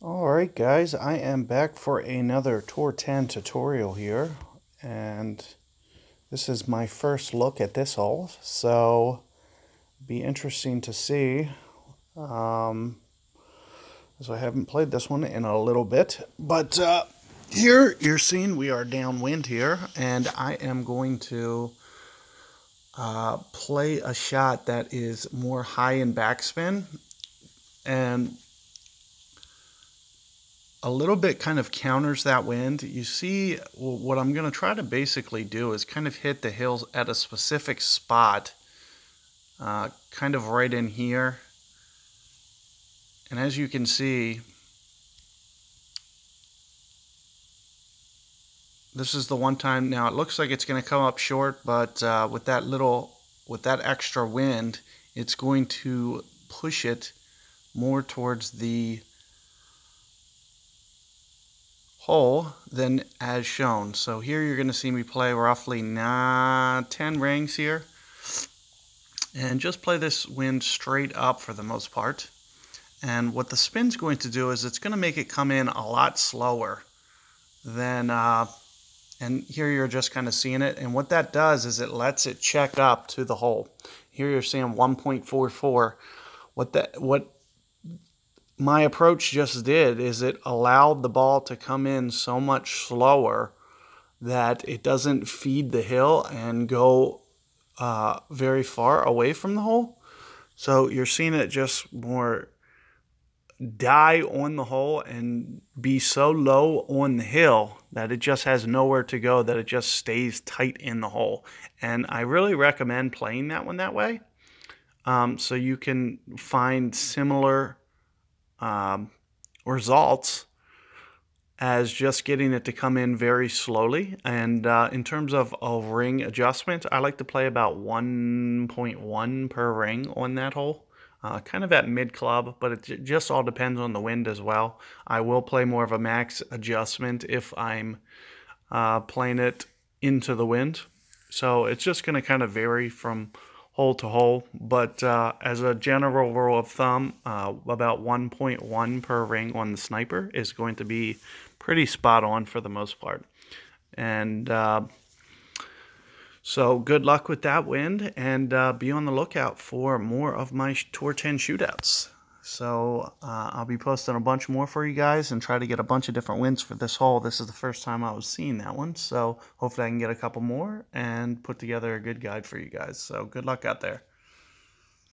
Alright guys, I am back for another Tour 10 tutorial here and this is my first look at this hole so be interesting to see um, as I haven't played this one in a little bit but uh, here you're seeing we are downwind here and I am going to uh, play a shot that is more high in backspin and a little bit kind of counters that wind. You see, what I'm going to try to basically do is kind of hit the hills at a specific spot, uh, kind of right in here. And as you can see, this is the one time, now it looks like it's going to come up short, but uh, with that little, with that extra wind, it's going to push it more towards the hole than as shown. So here you're going to see me play roughly nah, 10 rings here. And just play this wind straight up for the most part. And what the spin's going to do is it's going to make it come in a lot slower than, uh, and here you're just kind of seeing it. And what that does is it lets it check up to the hole. Here you're seeing 1.44. What that, what my approach just did is it allowed the ball to come in so much slower that it doesn't feed the hill and go uh, very far away from the hole. So you're seeing it just more die on the hole and be so low on the hill that it just has nowhere to go, that it just stays tight in the hole. And I really recommend playing that one that way. Um, so you can find similar um, results as just getting it to come in very slowly. And uh, in terms of a ring adjustment, I like to play about 1.1 per ring on that hole. Uh, kind of at mid club, but it just all depends on the wind as well. I will play more of a max adjustment if I'm uh, playing it into the wind. So it's just going to kind of vary from hole to hole, but uh, as a general rule of thumb, uh, about 1.1 per ring on the sniper is going to be pretty spot on for the most part. And uh, so good luck with that wind, and uh, be on the lookout for more of my Tour 10 shootouts. So uh, I'll be posting a bunch more for you guys and try to get a bunch of different wins for this hole. This is the first time I was seeing that one. So hopefully I can get a couple more and put together a good guide for you guys. So good luck out there.